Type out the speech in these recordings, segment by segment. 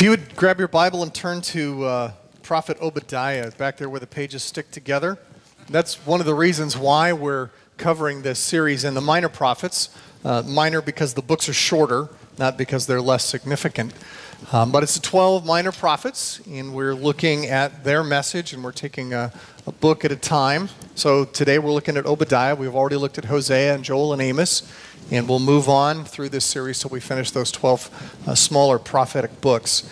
If you would grab your Bible and turn to uh, Prophet Obadiah, back there where the pages stick together. That's one of the reasons why we're covering this series in the minor prophets. Uh, minor because the books are shorter, not because they're less significant. Um, but it's the 12 minor prophets, and we're looking at their message, and we're taking a, a book at a time. So today we're looking at Obadiah. We've already looked at Hosea and Joel and Amos. And we'll move on through this series till we finish those 12 uh, smaller prophetic books.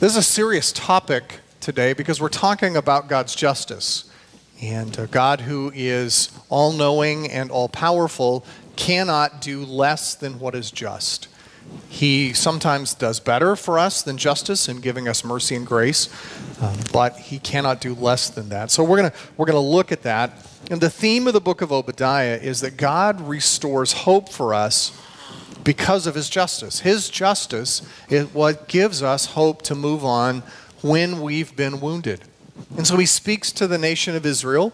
This is a serious topic today because we're talking about God's justice. And a God who is all knowing and all powerful cannot do less than what is just. He sometimes does better for us than justice in giving us mercy and grace, um, but he cannot do less than that. So we're going we're going to look at that and the theme of the book of Obadiah is that God restores hope for us because of his justice. His justice is what gives us hope to move on when we've been wounded. And so he speaks to the nation of Israel,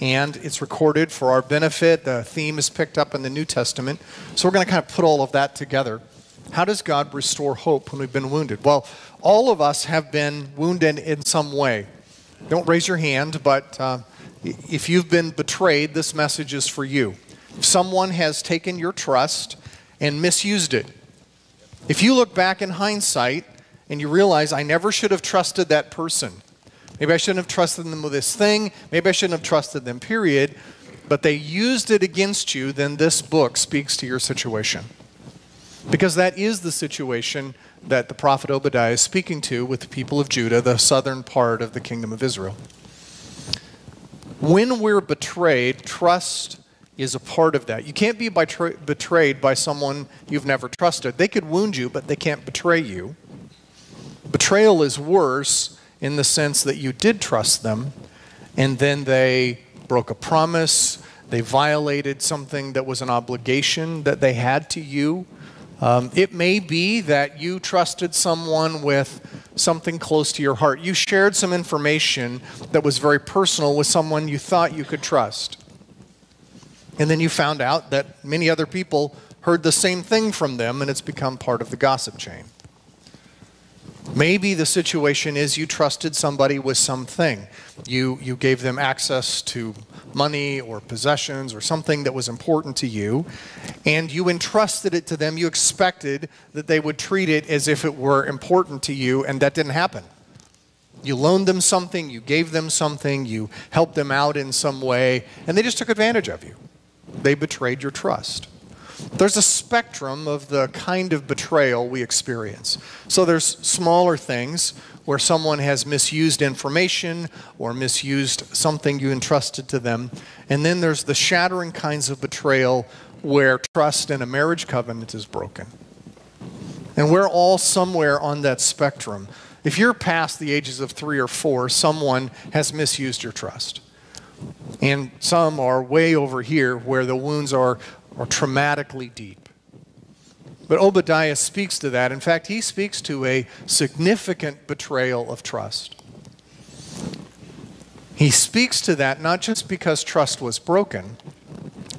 and it's recorded for our benefit. The theme is picked up in the New Testament. So we're going to kind of put all of that together. How does God restore hope when we've been wounded? Well, all of us have been wounded in some way. Don't raise your hand, but. Uh, if you've been betrayed, this message is for you. If someone has taken your trust and misused it, if you look back in hindsight and you realize, I never should have trusted that person, maybe I shouldn't have trusted them with this thing, maybe I shouldn't have trusted them, period, but they used it against you, then this book speaks to your situation. Because that is the situation that the prophet Obadiah is speaking to with the people of Judah, the southern part of the kingdom of Israel. When we're betrayed, trust is a part of that. You can't be betrayed by someone you've never trusted. They could wound you, but they can't betray you. Betrayal is worse in the sense that you did trust them, and then they broke a promise, they violated something that was an obligation that they had to you. Um, it may be that you trusted someone with something close to your heart. You shared some information that was very personal with someone you thought you could trust. And then you found out that many other people heard the same thing from them, and it's become part of the gossip chain. Maybe the situation is you trusted somebody with something. You, you gave them access to money or possessions or something that was important to you, and you entrusted it to them. You expected that they would treat it as if it were important to you, and that didn't happen. You loaned them something, you gave them something, you helped them out in some way, and they just took advantage of you. They betrayed your trust. There's a spectrum of the kind of betrayal we experience. So there's smaller things where someone has misused information or misused something you entrusted to them. And then there's the shattering kinds of betrayal where trust in a marriage covenant is broken. And we're all somewhere on that spectrum. If you're past the ages of three or four, someone has misused your trust. And some are way over here where the wounds are or traumatically deep. But Obadiah speaks to that. In fact, he speaks to a significant betrayal of trust. He speaks to that not just because trust was broken,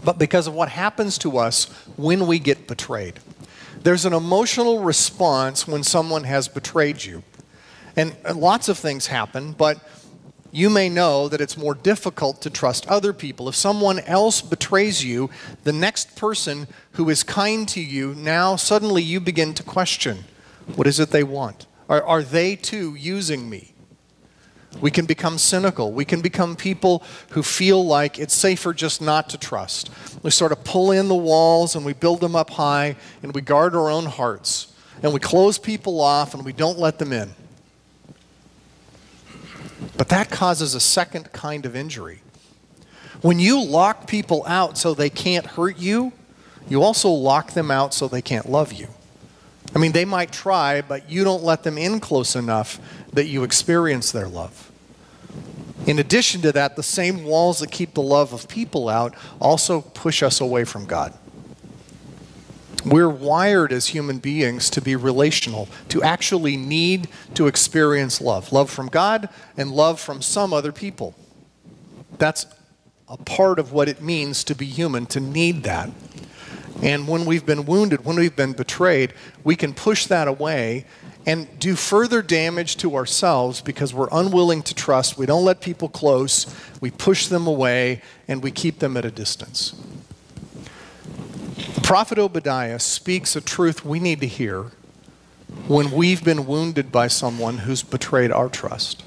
but because of what happens to us when we get betrayed. There's an emotional response when someone has betrayed you. And lots of things happen, but you may know that it's more difficult to trust other people. If someone else betrays you, the next person who is kind to you, now suddenly you begin to question what is it they want? Are, are they too using me? We can become cynical. We can become people who feel like it's safer just not to trust. We sort of pull in the walls and we build them up high and we guard our own hearts and we close people off and we don't let them in. But that causes a second kind of injury. When you lock people out so they can't hurt you, you also lock them out so they can't love you. I mean, they might try, but you don't let them in close enough that you experience their love. In addition to that, the same walls that keep the love of people out also push us away from God. We're wired as human beings to be relational, to actually need to experience love love from God and love from some other people. That's a part of what it means to be human, to need that. And when we've been wounded, when we've been betrayed, we can push that away and do further damage to ourselves because we're unwilling to trust. We don't let people close, we push them away, and we keep them at a distance. Prophet Obadiah speaks a truth we need to hear when we've been wounded by someone who's betrayed our trust.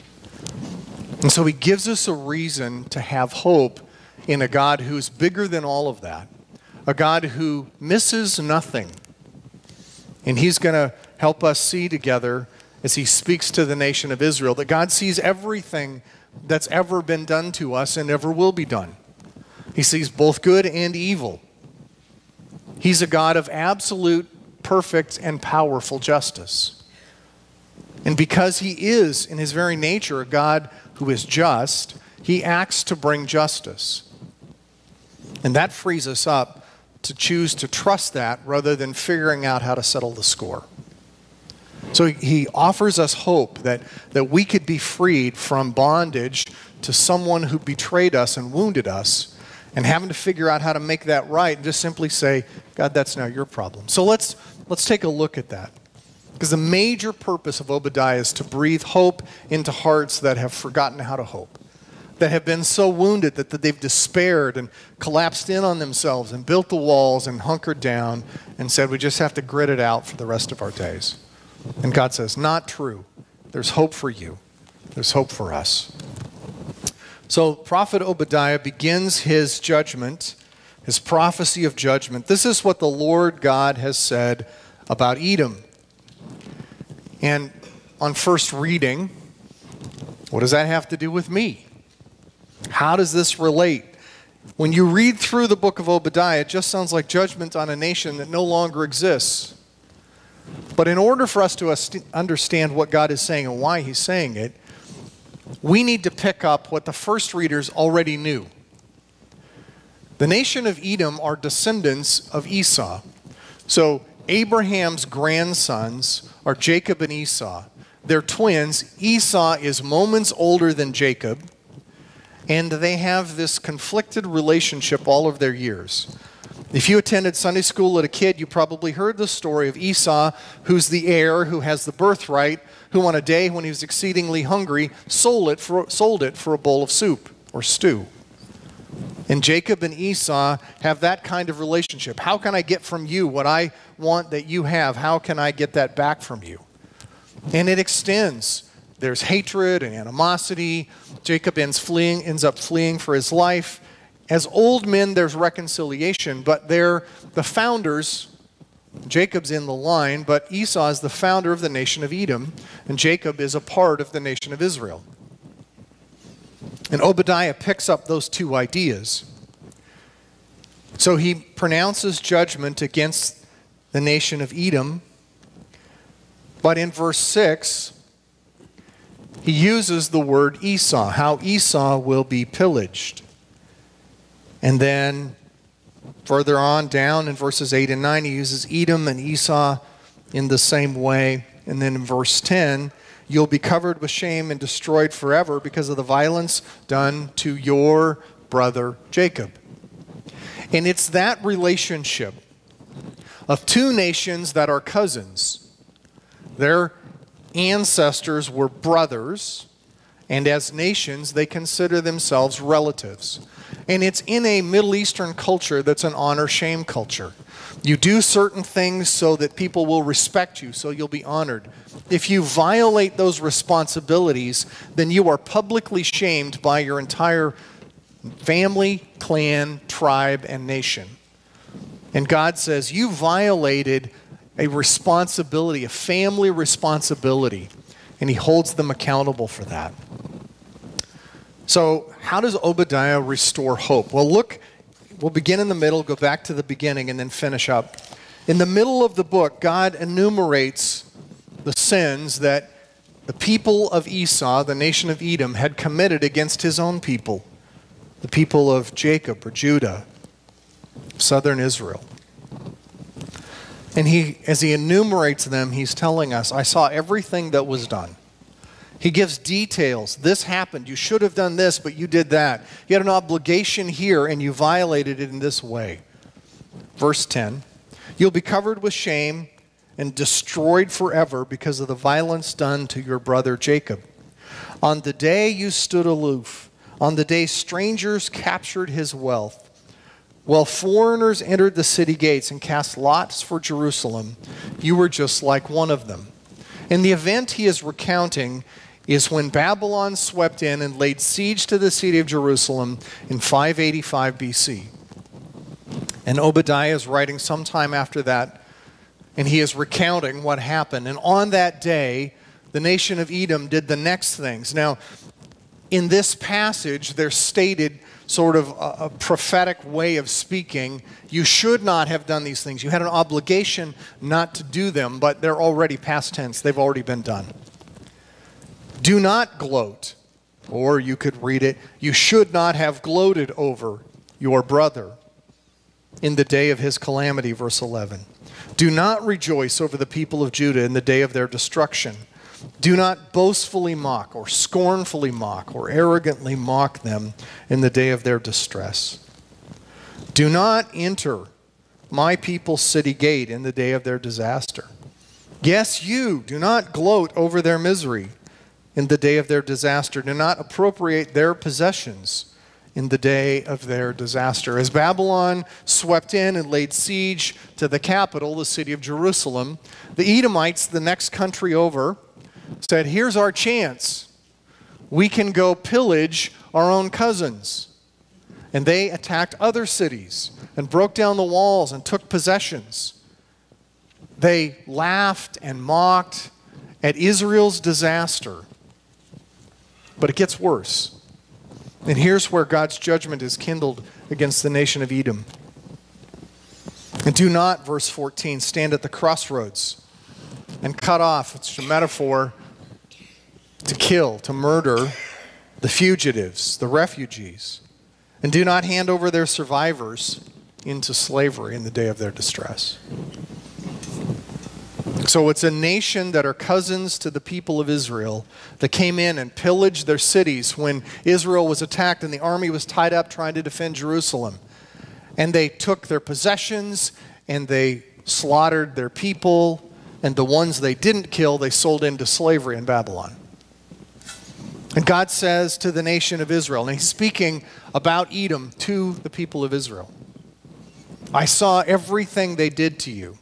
And so he gives us a reason to have hope in a God who's bigger than all of that, a God who misses nothing. And he's going to help us see together as he speaks to the nation of Israel that God sees everything that's ever been done to us and ever will be done. He sees both good and evil. He's a God of absolute, perfect, and powerful justice. And because he is, in his very nature, a God who is just, he acts to bring justice. And that frees us up to choose to trust that rather than figuring out how to settle the score. So he offers us hope that, that we could be freed from bondage to someone who betrayed us and wounded us and having to figure out how to make that right and just simply say, God, that's now your problem. So let's, let's take a look at that. Because the major purpose of Obadiah is to breathe hope into hearts that have forgotten how to hope, that have been so wounded that, that they've despaired and collapsed in on themselves and built the walls and hunkered down and said, we just have to grit it out for the rest of our days. And God says, not true. There's hope for you, there's hope for us. So, Prophet Obadiah begins his judgment, his prophecy of judgment. This is what the Lord God has said about Edom. And on first reading, what does that have to do with me? How does this relate? When you read through the book of Obadiah, it just sounds like judgment on a nation that no longer exists. But in order for us to understand what God is saying and why He's saying it, we need to pick up what the first readers already knew. The nation of Edom are descendants of Esau. So Abraham's grandsons are Jacob and Esau. They're twins. Esau is moments older than Jacob, and they have this conflicted relationship all of their years. If you attended Sunday school as a kid, you probably heard the story of Esau, who's the heir, who has the birthright, who on a day when he was exceedingly hungry sold it for, sold it for a bowl of soup or stew. And Jacob and Esau have that kind of relationship. How can I get from you what I want that you have? How can I get that back from you? And it extends. There's hatred and animosity. Jacob ends, fleeing, ends up fleeing for his life. As old men, there's reconciliation, but they're the founders. Jacob's in the line, but Esau is the founder of the nation of Edom, and Jacob is a part of the nation of Israel. And Obadiah picks up those two ideas. So he pronounces judgment against the nation of Edom. But in verse 6, he uses the word Esau, how Esau will be pillaged. And then further on down in verses 8 and 9, he uses Edom and Esau in the same way. And then in verse 10, You'll be covered with shame and destroyed forever because of the violence done to your brother Jacob. And it's that relationship of two nations that are cousins. Their ancestors were brothers, and as nations, they consider themselves relatives. And it's in a Middle Eastern culture that's an honor shame culture. You do certain things so that people will respect you, so you'll be honored. If you violate those responsibilities, then you are publicly shamed by your entire family, clan, tribe, and nation. And God says, You violated a responsibility, a family responsibility, and He holds them accountable for that. So, how does Obadiah restore hope? Well, look We'll begin in the middle, go back to the beginning, and then finish up. In the middle of the book, God enumerates the sins that the people of Esau, the nation of Edom, had committed against his own people, the people of Jacob or Judah, southern Israel. And he, as he enumerates them, he's telling us, I saw everything that was done. He gives details. This happened. You should have done this, but you did that. You had an obligation here, and you violated it in this way. Verse 10 You'll be covered with shame and destroyed forever because of the violence done to your brother Jacob. On the day you stood aloof, on the day strangers captured his wealth, while foreigners entered the city gates and cast lots for Jerusalem, you were just like one of them. In the event he is recounting is when Babylon swept in and laid siege to the city of Jerusalem in 585 BC. And Obadiah is writing sometime after that, and he is recounting what happened. And on that day, the nation of Edom did the next things. Now, in this passage, they're stated sort of a, a, prophetic way of speaking. You should not have done these things. You had an obligation not to do them, but they're already past tense. They've already been done. Do not gloat. Or you could read it, you should not have gloated over your brother in the day of his calamity, verse 11. Do not rejoice over the people of Judah in the day of their destruction. Do not boastfully mock or scornfully mock or arrogantly mock them in the day of their distress. Do not enter my people's city gate in the day of their disaster. Yes, you do not gloat over their misery in the day of their disaster. Do not appropriate their possessions in the day of their disaster. As Babylon swept in and laid siege to the capital, the city of Jerusalem, the Edomites, the next country over, said, Here's our chance. We can go pillage our own cousins. And they attacked other cities and broke down the walls and took possessions. They laughed and mocked at Israel's disaster but it gets worse. And here's where God's judgment is kindled against the nation of Edom. And do not, verse 14, stand at the crossroads and cut off, it's a metaphor, to kill, to murder the fugitives, the refugees. And do not hand over their survivors into slavery in the day of their distress. So it's a nation that are cousins to the people of Israel that came in and pillaged their cities when Israel was attacked and the army was tied up trying to defend Jerusalem. And they took their possessions and they slaughtered their people, and the ones they didn't kill, they sold into slavery in Babylon. And God says to the nation of Israel, and He's speaking about Edom to the people of Israel I saw everything they did to you.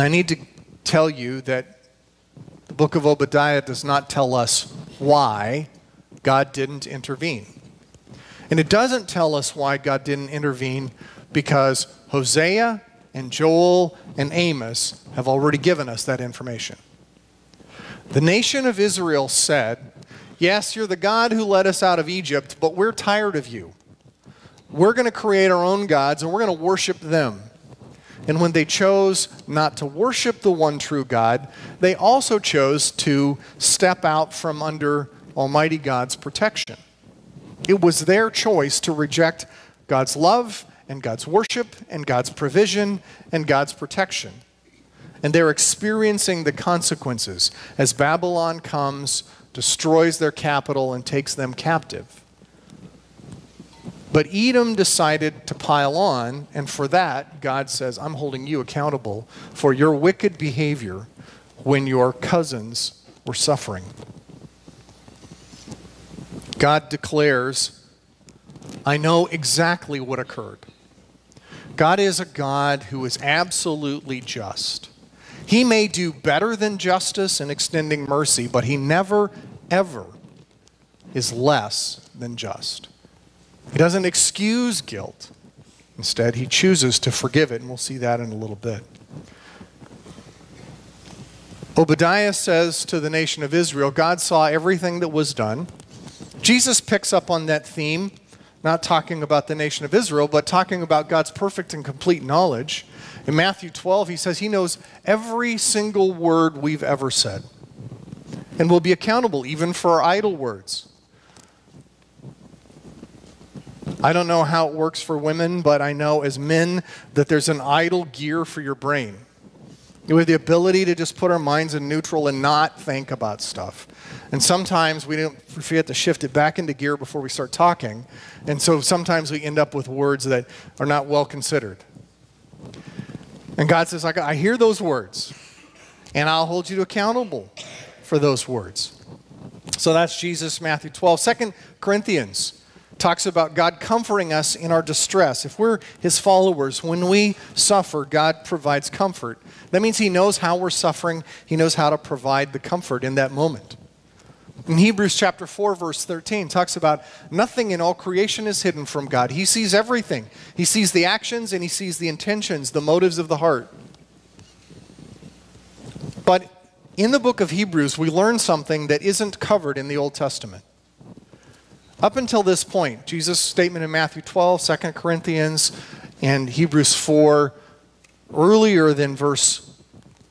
I need to tell you that the book of Obadiah does not tell us why God didn't intervene. And it doesn't tell us why God didn't intervene because Hosea and Joel and Amos have already given us that information. The nation of Israel said, Yes, you're the God who led us out of Egypt, but we're tired of you. We're going to create our own gods and we're going to worship them. And when they chose not to worship the one true God, they also chose to step out from under Almighty God's protection. It was their choice to reject God's love and God's worship and God's provision and God's protection. And they're experiencing the consequences as Babylon comes, destroys their capital, and takes them captive. But Edom decided to pile on, and for that, God says, I'm holding you accountable for your wicked behavior when your cousins were suffering. God declares, I know exactly what occurred. God is a God who is absolutely just. He may do better than justice in extending mercy, but he never, ever is less than just. He doesn't excuse guilt. Instead, he chooses to forgive it, and we'll see that in a little bit. Obadiah says to the nation of Israel, God saw everything that was done. Jesus picks up on that theme, not talking about the nation of Israel, but talking about God's perfect and complete knowledge. In Matthew 12, he says he knows every single word we've ever said and will be accountable even for our idle words. I don't know how it works for women, but I know as men that there's an idle gear for your brain. We have the ability to just put our minds in neutral and not think about stuff. And sometimes we don't forget to shift it back into gear before we start talking. And so sometimes we end up with words that are not well considered. And God says, I hear those words, and I'll hold you accountable for those words. So that's Jesus, Matthew 12. Second Corinthians talks about God comforting us in our distress. If we're his followers, when we suffer, God provides comfort. That means he knows how we're suffering, he knows how to provide the comfort in that moment. In Hebrews chapter 4 verse 13 talks about nothing in all creation is hidden from God. He sees everything. He sees the actions and he sees the intentions, the motives of the heart. But in the book of Hebrews, we learn something that isn't covered in the Old Testament. Up until this point, Jesus' statement in Matthew 12, 2 Corinthians, and Hebrews 4, earlier than verse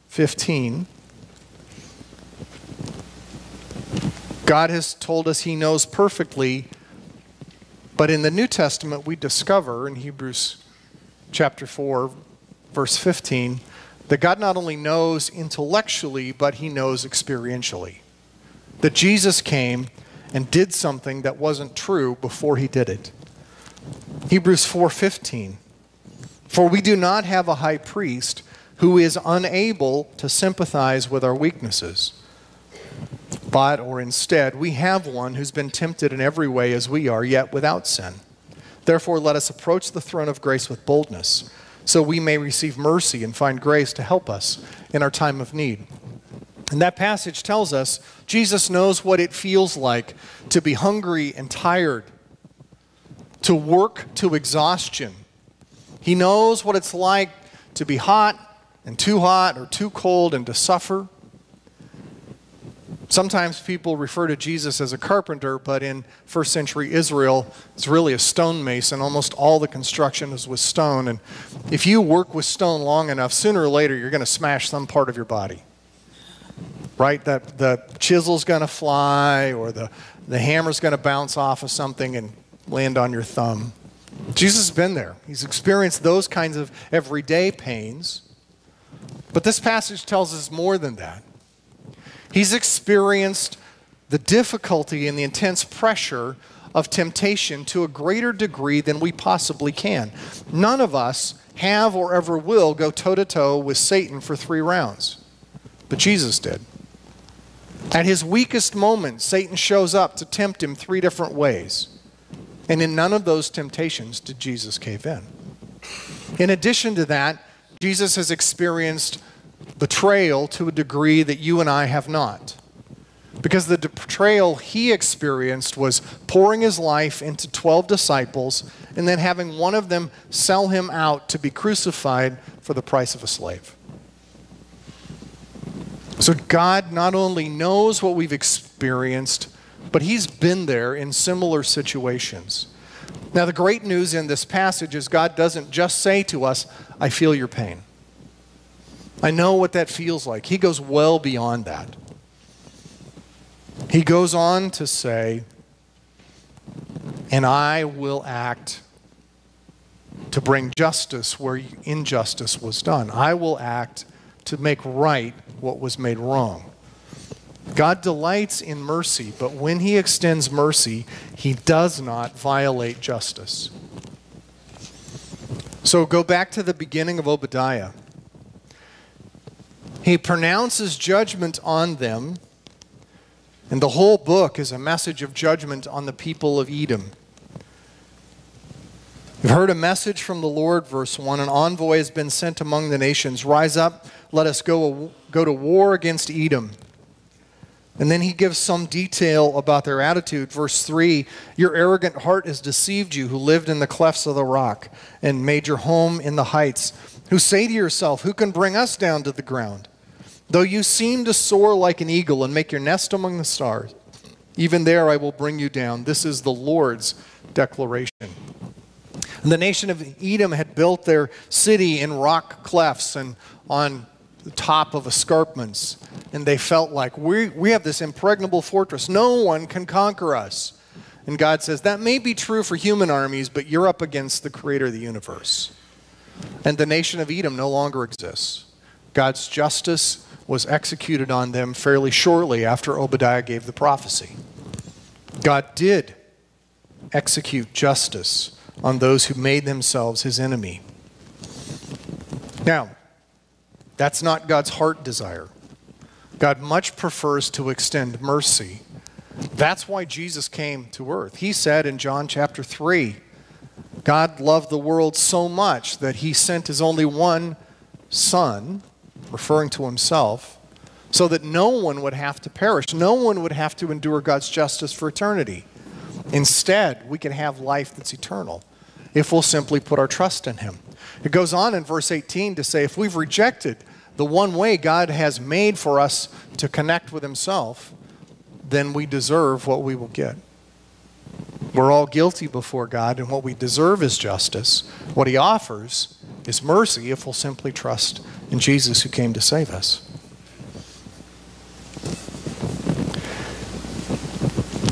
15, God has told us He knows perfectly, but in the New Testament, we discover in Hebrews chapter 4, verse 15, that God not only knows intellectually, but He knows experientially. That Jesus came and did something that wasn't true before he did it. Hebrews 4:15 For we do not have a high priest who is unable to sympathize with our weaknesses. But or instead we have one who's been tempted in every way as we are yet without sin. Therefore let us approach the throne of grace with boldness so we may receive mercy and find grace to help us in our time of need. And that passage tells us Jesus knows what it feels like to be hungry and tired, to work to exhaustion. He knows what it's like to be hot and too hot or too cold and to suffer. Sometimes people refer to Jesus as a carpenter, but in first century Israel, it's really a stonemason. Almost all the construction is with stone. And if you work with stone long enough, sooner or later, you're going to smash some part of your body right? That the chisel's going to fly or the, the hammer's going to bounce off of something and land on your thumb. Jesus has been there. He's experienced those kinds of everyday pains. But this passage tells us more than that. He's experienced the difficulty and the intense pressure of temptation to a greater degree than we possibly can. None of us have or ever will go toe to toe with Satan for three rounds, but Jesus did. At his weakest moment, Satan shows up to tempt him three different ways. And in none of those temptations did Jesus cave in. In addition to that, Jesus has experienced betrayal to a degree that you and I have not. Because the betrayal he experienced was pouring his life into 12 disciples and then having one of them sell him out to be crucified for the price of a slave. So God not only knows what we've experienced, but He's been there in similar situations. Now, the great news in this passage is God doesn't just say to us, I feel your pain. I know what that feels like. He goes well beyond that. He goes on to say, and I will act to bring justice where injustice was done. I will act to make right what was made wrong. God delights in mercy, but when he extends mercy, he does not violate justice. So go back to the beginning of Obadiah. He pronounces judgment on them, and the whole book is a message of judgment on the people of Edom. You've heard a message from the Lord, verse 1 An envoy has been sent among the nations. Rise up, let us go, go to war against Edom. And then he gives some detail about their attitude. Verse 3 Your arrogant heart has deceived you, who lived in the clefts of the rock and made your home in the heights, who say to yourself, Who can bring us down to the ground? Though you seem to soar like an eagle and make your nest among the stars, even there I will bring you down. This is the Lord's declaration. And the nation of Edom had built their city in rock clefts and on the top of escarpments. And they felt like, we, we have this impregnable fortress. No one can conquer us. And God says, that may be true for human armies, but you're up against the creator of the universe. And the nation of Edom no longer exists. God's justice was executed on them fairly shortly after Obadiah gave the prophecy. God did execute justice on those who made themselves his enemy. Now, That's not God's heart desire. God much prefers to extend mercy. That's why Jesus came to earth. He said in John chapter 3 God loved the world so much that he sent his only one Son, referring to himself, so that no one would have to perish. No one would have to endure God's justice for eternity. Instead, we can have life that's eternal if we'll simply put our trust in him. It goes on in verse 18 to say if we've rejected the one way God has made for us to connect with himself, then we deserve what we will get. We're all guilty before God, and what we deserve is justice. What He offers is mercy if we'll simply trust in Jesus who came to save us.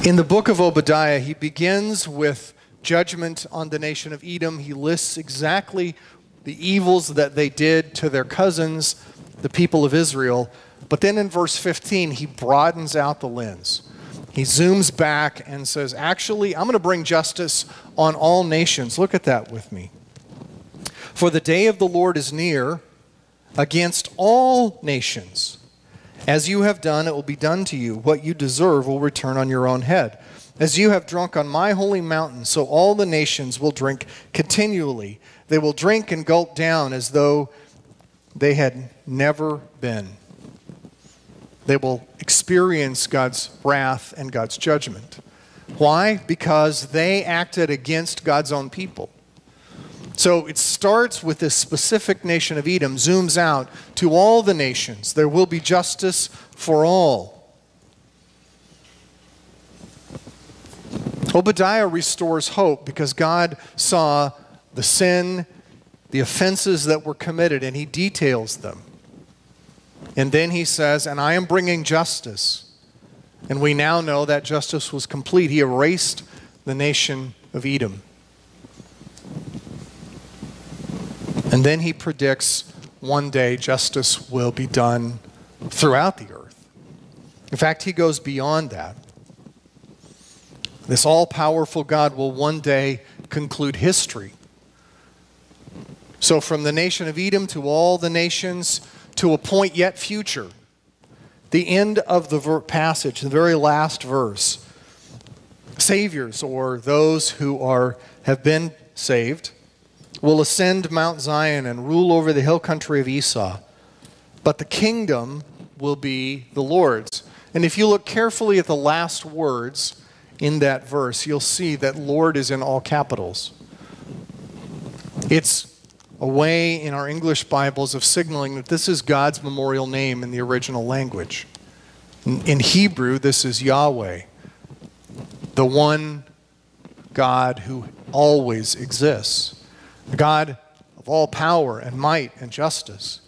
In the book of Obadiah, he begins with judgment on the nation of Edom. He lists exactly the evils that they did to their cousins, the people of Israel. But then in verse 15, he broadens out the lens. He zooms back and says, Actually, I'm going to bring justice on all nations. Look at that with me. For the day of the Lord is near against all nations. As you have done, it will be done to you. What you deserve will return on your own head. As you have drunk on my holy mountain, so all the nations will drink continually. They will drink and gulp down as though they had never been. They will experience God's wrath and God's judgment. Why? Because they acted against God's own people. So it starts with this specific nation of Edom, zooms out to all the nations. There will be justice for all. Obadiah restores hope because God saw the sin, the offenses that were committed, and he details them. And then he says, And I am bringing justice. And we now know that justice was complete. He erased the nation of Edom. And then he predicts one day justice will be done throughout the earth. In fact, he goes beyond that. This all powerful God will one day conclude history. So, from the nation of Edom to all the nations, to a point yet future. The end of the passage, the very last verse. Saviors, or those who are, have been saved, will ascend Mount Zion and rule over the hill country of Esau. But the kingdom will be the Lord's. And if you look carefully at the last words in that verse, you'll see that Lord is in all capitals. It's a way in our English Bibles of signaling that this is God's memorial name in the original language. In Hebrew, this is Yahweh, the one God who always exists, the God of all power and might and justice.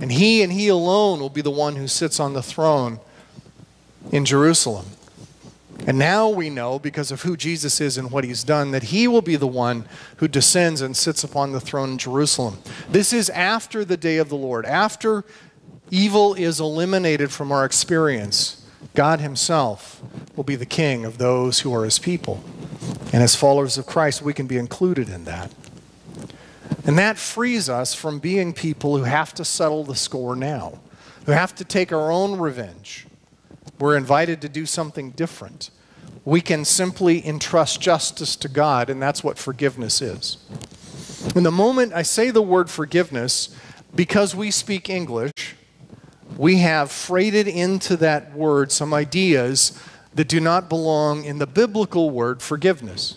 And He and He alone will be the one who sits on the throne in Jerusalem. And now we know, because of who Jesus is and what he's done, that he will be the one who descends and sits upon the throne in Jerusalem. This is after the day of the Lord, after evil is eliminated from our experience. God himself will be the king of those who are his people. And as followers of Christ, we can be included in that. And that frees us from being people who have to settle the score now, who have to take our own revenge we're invited to do something different. We can simply entrust justice to God, and that's what forgiveness is. In the moment I say the word forgiveness, because we speak English, we have freighted into that word some ideas that do not belong in the biblical word forgiveness.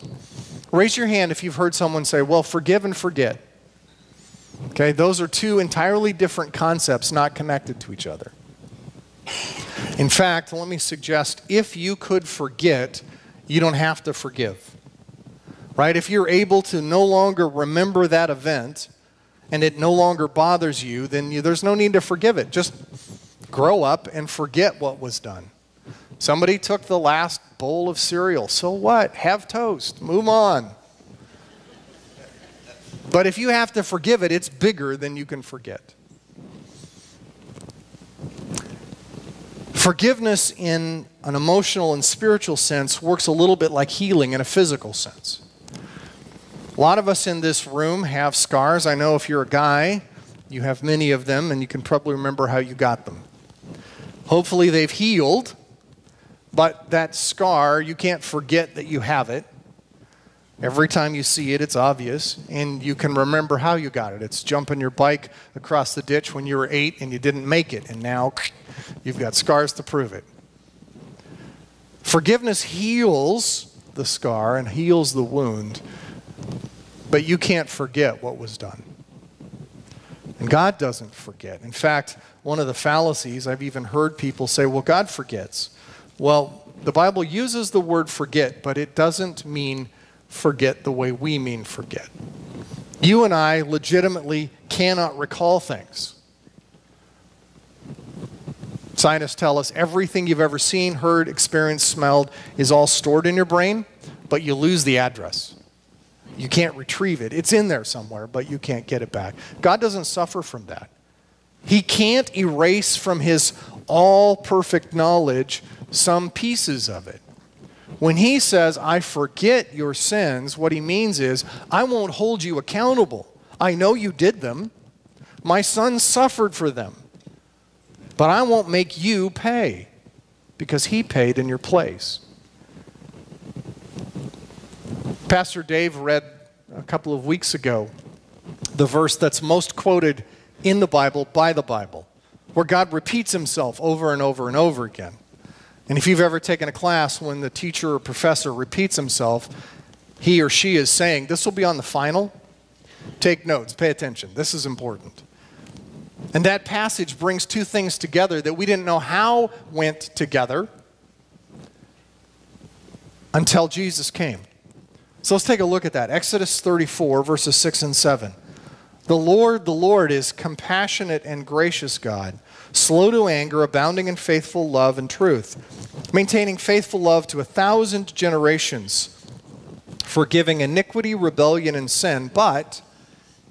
Raise your hand if you've heard someone say, well, forgive and forget. Okay, those are two entirely different concepts not connected to each other. In fact, let me suggest if you could forget, you don't have to forgive. Right? If you're able to no longer remember that event and it no longer bothers you, then you, there's no need to forgive it. Just grow up and forget what was done. Somebody took the last bowl of cereal. So what? Have toast. Move on. But if you have to forgive it, it's bigger than you can forget. Forgiveness in an emotional and spiritual sense works a little bit like healing in a physical sense. A lot of us in this room have scars. I know if you're a guy, You have many of them, and you can probably remember how you got them. Hopefully, they've healed, but that scar, you can't forget that you have it. Every time you see it, it's obvious, and you can remember how you got it. It's jumping your bike across the ditch when you were eight and you didn't make it, and now you've got scars to prove it. Forgiveness heals the scar and heals the wound, but you can't forget what was done. And God doesn't forget. In fact, one of the fallacies, I've even heard people say, well, God forgets. Well, the Bible uses the word forget, but it doesn't mean forget the way we mean forget. You and I legitimately cannot recall things. Scientists tell us everything you've ever seen, heard, experienced, smelled is all stored in your brain, but you lose the address. You can't retrieve it. It's in there somewhere, but you can't get it back. God doesn't suffer from that. He can't erase from his all perfect knowledge some pieces of it. When he says, I forget your sins, what he means is, I won't hold you accountable. I know you did them. My son suffered for them. But I won't make you pay because he paid in your place. Pastor Dave read a couple of weeks ago the verse that's most quoted in the Bible by the Bible, where God repeats himself over and over and over again. And if you've ever taken a class when the teacher or professor repeats himself, he or she is saying, This will be on the final. Take notes, pay attention. This is important. And that passage brings two things together that we didn't know how went together until Jesus came. So let's take a look at that. Exodus 34, verses 6 and 7. The Lord, the Lord is compassionate and gracious God, slow to anger, abounding in faithful love and truth, maintaining faithful love to a thousand generations, forgiving iniquity, rebellion, and sin, but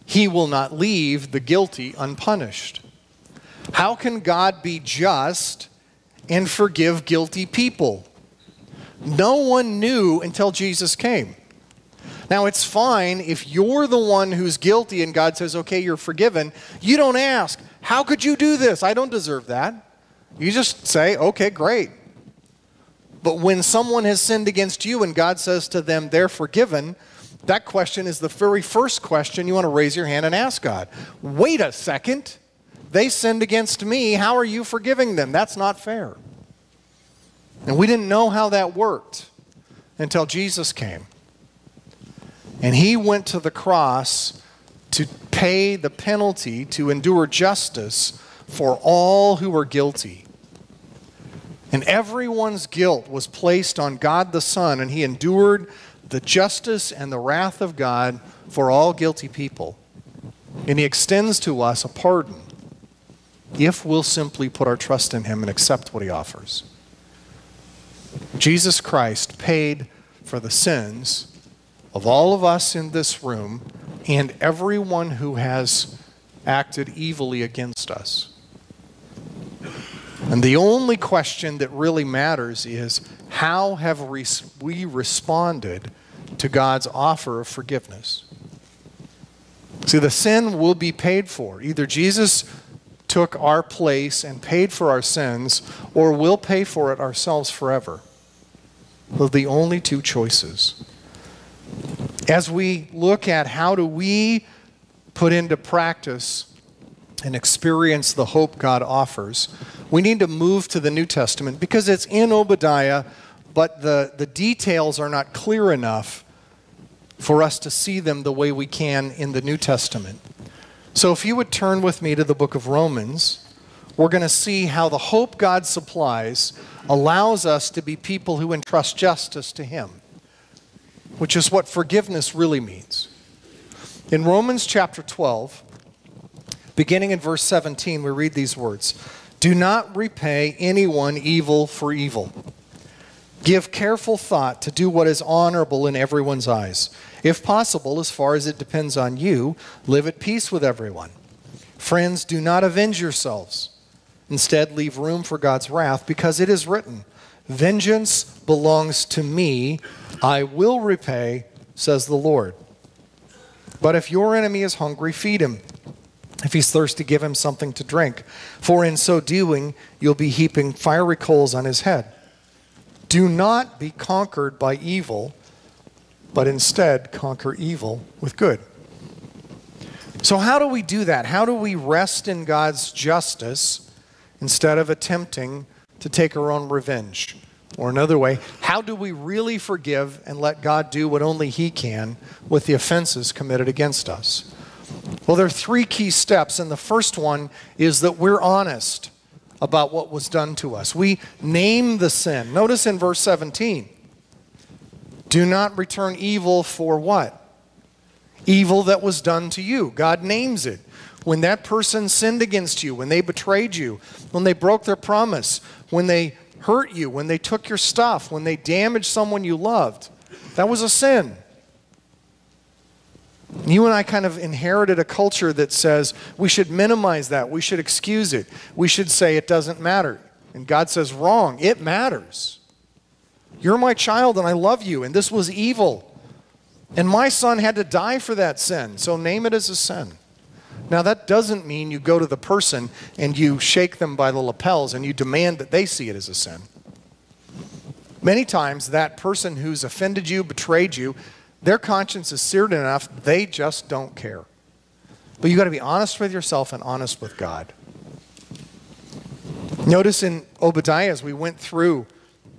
he will not leave the guilty unpunished. How can God be just and forgive guilty people? No one knew until Jesus came. Now, it's fine if you're the one who's guilty and God says, okay, you're forgiven. You don't ask, how could you do this? I don't deserve that. You just say, okay, great. But when someone has sinned against you and God says to them, they're forgiven, that question is the very first question you want to raise your hand and ask God. Wait a second. They sinned against me. How are you forgiving them? That's not fair. And we didn't know how that worked until Jesus came. And he went to the cross to pay the penalty, to endure justice for all who were guilty. And everyone's guilt was placed on God the Son, and he endured the justice and the wrath of God for all guilty people. And he extends to us a pardon if we'll simply put our trust in him and accept what he offers. Jesus Christ paid for the sins of all of us in this room and everyone who has acted evilly against us. And the only question that really matters is how have we responded to God's offer of forgiveness? See, the sin will be paid for. Either Jesus took our place and paid for our sins, or we'll pay for it ourselves forever. Those are the only two choices. As we look at how do we put into practice and experience the hope God offers, we need to move to the New Testament because it's in Obadiah, but the, the details are not clear enough for us to see them the way we can in the New Testament. So if you would turn with me to the book of Romans, we're going to see how the hope God supplies allows us to be people who entrust justice to Him which is what forgiveness really means. In Romans chapter 12, beginning in verse 17, we read these words Do not repay anyone evil for evil. Give careful thought to do what is honorable in everyone's eyes. If possible, as far as it depends on you, live at peace with everyone. Friends, do not avenge yourselves. Instead, leave room for God's wrath, because it is written, Vengeance belongs to me. I will repay, says the Lord. But if your enemy is hungry, feed him. If he's thirsty, give him something to drink, for in so doing, you'll be heaping fiery coals on his head. Do not be conquered by evil, but instead conquer evil with good. So, how do we do that? How do we rest in God's justice instead of attempting to take our own revenge? Or another way, how do we really forgive and let God do what only He can with the offenses committed against us? Well, there are three key steps, and the first one is that we're honest about what was done to us. We name the sin. Notice in verse 17 do not return evil for what? Evil that was done to you. God names it. When that person sinned against you, when they betrayed you, when they broke their promise, when they hurt you, when they took your stuff, when they damaged someone you loved, that was a sin. You and I kind of inherited a culture that says we should minimize that, we should excuse it, we should say it doesn't matter. And God says, wrong, it matters. You're my child and I love you, and this was evil. And my son had to die for that sin, so name it as a sin. Now, that doesn't mean you go to the person and you shake them by the lapels and you demand that they see it as a sin. Many times, that person who's offended you, betrayed you, their conscience is seared enough, they just don't care. But you've got to be honest with yourself and honest with God. Notice in Obadiah, as we went through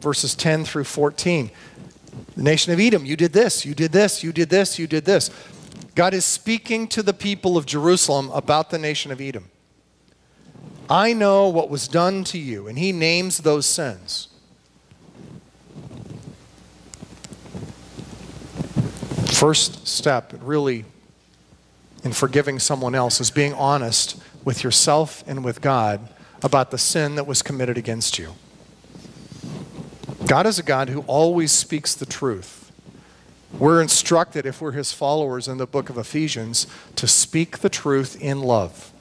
verses 10 through 14, the nation of Edom, you did this, you did this, you did this, you did this. God is speaking to the people of Jerusalem about the nation of Edom. I know what was done to you, and he names those sins. first step, really, in forgiving someone else is being honest with yourself and with God about the sin that was committed against you. God is a God who always speaks the truth. We're instructed, if we're his followers in the book of Ephesians, to speak the truth in love,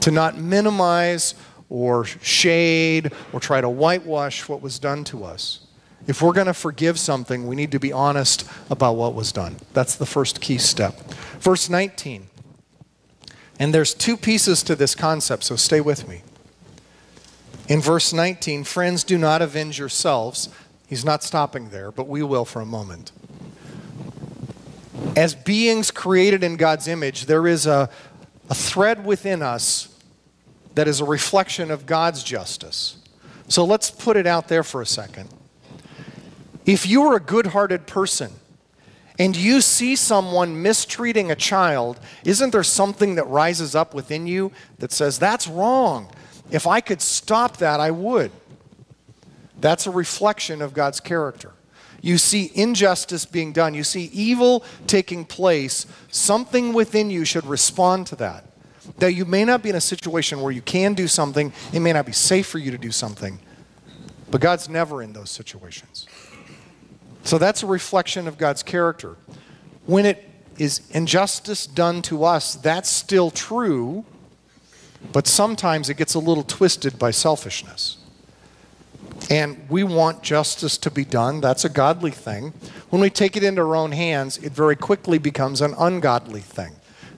to not minimize or shade or try to whitewash what was done to us. If we're going to forgive something, we need to be honest about what was done. That's the first key step. Verse 19. And there's two pieces to this concept, so stay with me. In verse 19, friends, do not avenge yourselves. He's not stopping there, but we will for a moment. As beings created in God's image, there is a, a thread within us that is a reflection of God's justice. So let's put it out there for a second. If you are a good hearted person and you see someone mistreating a child, isn't there something that rises up within you that says, that's wrong? If I could stop that, I would. That's a reflection of God's character. You see injustice being done, you see evil taking place, something within you should respond to that. That you may not be in a situation where you can do something, it may not be safe for you to do something, but God's never in those situations. So that's a reflection of God's character. When it is injustice done to us, that's still true, but sometimes it gets a little twisted by selfishness. And we want justice to be done. That's a godly thing. When we take it into our own hands, it very quickly becomes an ungodly thing.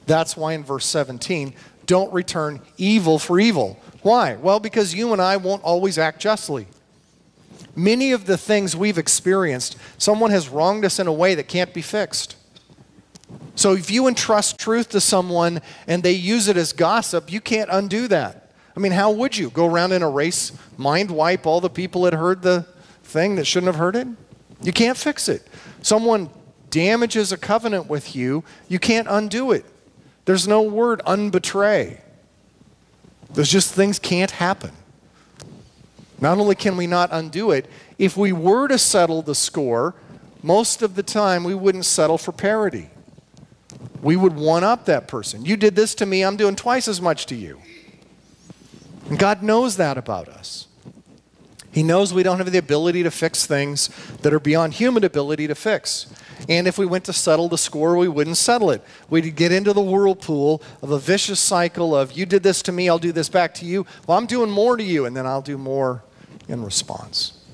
That's why in verse 17, don't return evil for evil. Why? Well, because you and I won't always act justly many of the things we've experienced, someone has wronged us in a way that can't be fixed. So if you entrust truth to someone and they use it as gossip, you can't undo that. I mean, how would you go around in a race, mind wipe all the people that heard the thing that shouldn't have heard it? You can't fix it. Someone damages a covenant with you, you can't undo it. There's no word unbetray. There's just things can't happen. Not only can we not undo it, if we were to settle the score, most of the time we wouldn't settle for parity. We would one up that person. You did this to me, I'm doing twice as much to you. And God knows that about us. He knows we don't have the ability to fix things that are beyond human ability to fix. And if we went to settle the score, we wouldn't settle it. We'd get into the whirlpool of a vicious cycle of, you did this to me, I'll do this back to you. Well, I'm doing more to you, and then I'll do more in response.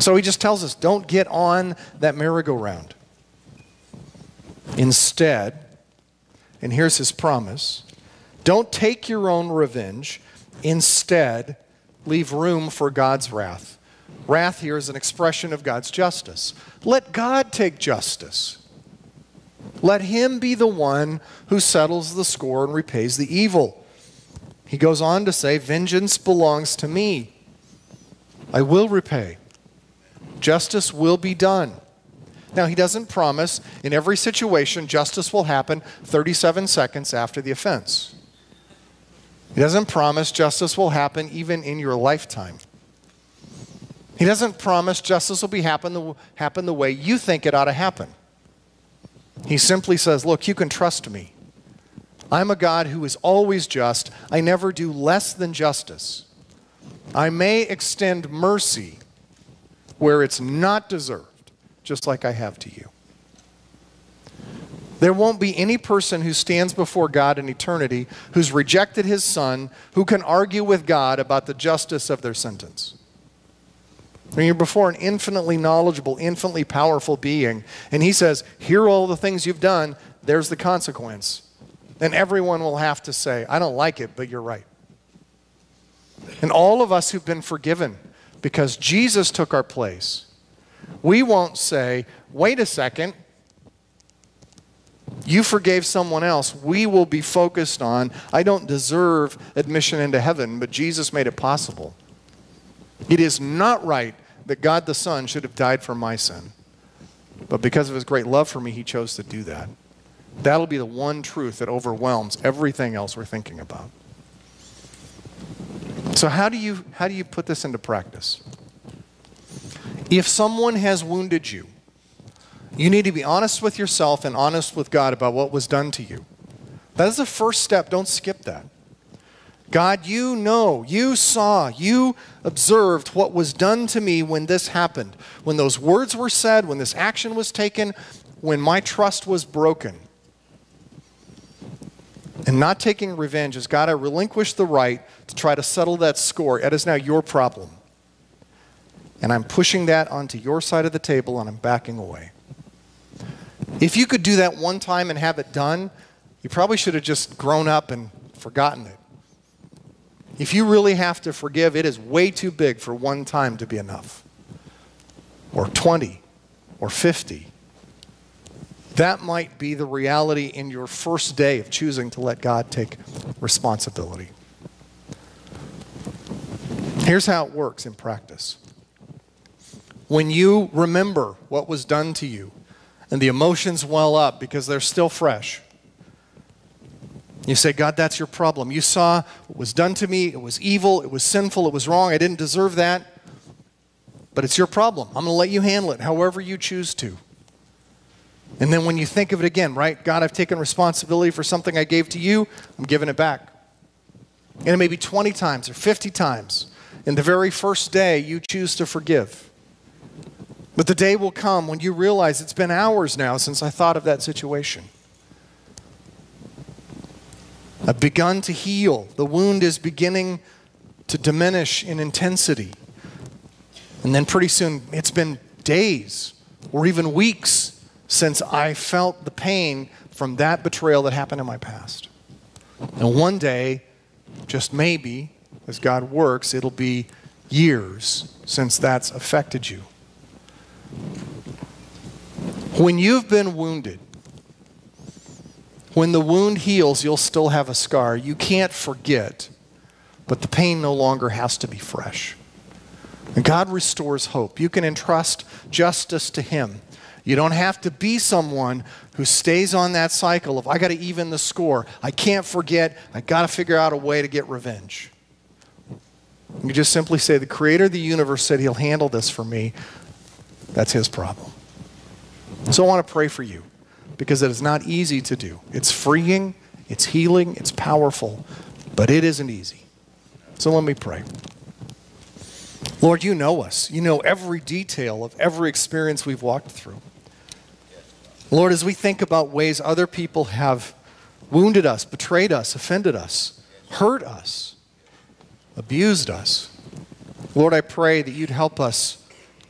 So he just tells us don't get on that merry-go-round. Instead, and here's his promise Don't take your own revenge. Instead, leave room for God's wrath. Wrath here is an expression of God's justice. Let God take justice. Let Him be the one who settles the score and repays the evil. He goes on to say, Vengeance belongs to me. I will repay. Justice will be done. Now, he doesn't promise in every situation justice will happen 37 seconds after the offense. He doesn't promise justice will happen even in your lifetime. He doesn't promise justice will be happen the, happen the way you think it ought to happen. He simply says, Look, you can trust me. I'm a God who is always just. I never do less than justice. I may extend mercy where it's not deserved, just like I have to you. There won't be any person who stands before God in eternity who's rejected his son who can argue with God about the justice of their sentence. When you're before an infinitely knowledgeable, infinitely powerful being, and he says, Here are all the things you've done, there's the consequence. And everyone will have to say, I don't like it, but you're right. And all of us who've been forgiven because Jesus took our place, we won't say, Wait a second, you forgave someone else. We will be focused on, I don't deserve admission into heaven, but Jesus made it possible. It is not right that God the Son should have died for my sin. But because of his great love for me, he chose to do that. That'll be the one truth that overwhelms everything else we're thinking about. So, how do you, how do you put this into practice? If someone has wounded you, you need to be honest with yourself and honest with God about what was done to you. That is the first step. Don't skip that. God, you know, you saw, you observed what was done to me when this happened, when those words were said, when this action was taken, when my trust was broken. And not taking revenge has got to relinquish the right to try to settle that score. It is now your problem. And I'm pushing that onto your side of the table and I'm backing away. If you could do that one time and have it done, you probably should have just grown up and forgotten it. If you really have to forgive, it is way too big for one time to be enough. Or 20 or 50. That might be the reality in your first day of choosing to let God take responsibility. Here's how it works in practice. When you remember what was done to you, and the emotions well up because they're still fresh. You say, God, that's your problem. You saw what was done to me. It was evil. It was sinful. It was wrong. I didn't deserve that. But it's your problem. I'm going to let you handle it however you choose to. And then when you think of it again, right? God, I've taken responsibility for something I gave to you. I'm giving it back. And it may be 20 times or 50 times. In the very first day, you choose to forgive. But the day will come when you realize it's been hours now since I thought of that situation. I've begun to heal. The wound is beginning to diminish in intensity. And then pretty soon, it's been days or even weeks since I felt the pain from that betrayal that happened in my past. And one day, just maybe, as God works, it'll be years since that's affected you. When you've been wounded, when the wound heals, you'll still have a scar. You can't forget, but the pain no longer has to be fresh. And God restores hope. You can entrust justice to Him. You don't have to be someone who stays on that cycle of, I got to even the score. I can't forget. I got to figure out a way to get revenge. You just simply say, The creator of the universe said he'll handle this for me. That's his problem. So I want to pray for you because it is not easy to do. It's freeing, it's healing, it's powerful, but it isn't easy. So let me pray. Lord, you know us. You know every detail of every experience we've walked through. Lord, as we think about ways other people have wounded us, betrayed us, offended us, hurt us, abused us, Lord, I pray that you'd help us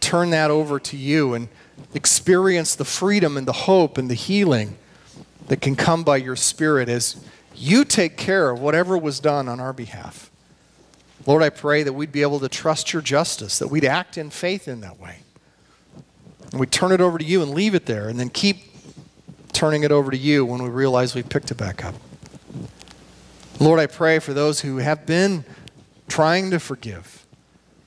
turn that over to you and experience the freedom and the hope and the healing that can come by your Spirit as you take care of whatever was done on our behalf. Lord, I pray that we'd be able to trust your justice, that we'd act in faith in that way. And we turn it over to you and leave it there, and then keep turning it over to you when we realize we've picked it back up. Lord, I pray for those who have been trying to forgive,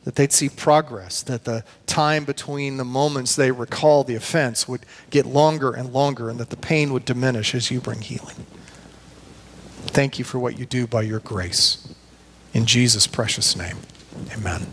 that they'd see progress, that the time between the moments they recall the offense would get longer and longer, and that the pain would diminish as you bring healing. Thank you for what you do by your grace. In Jesus' precious name, amen.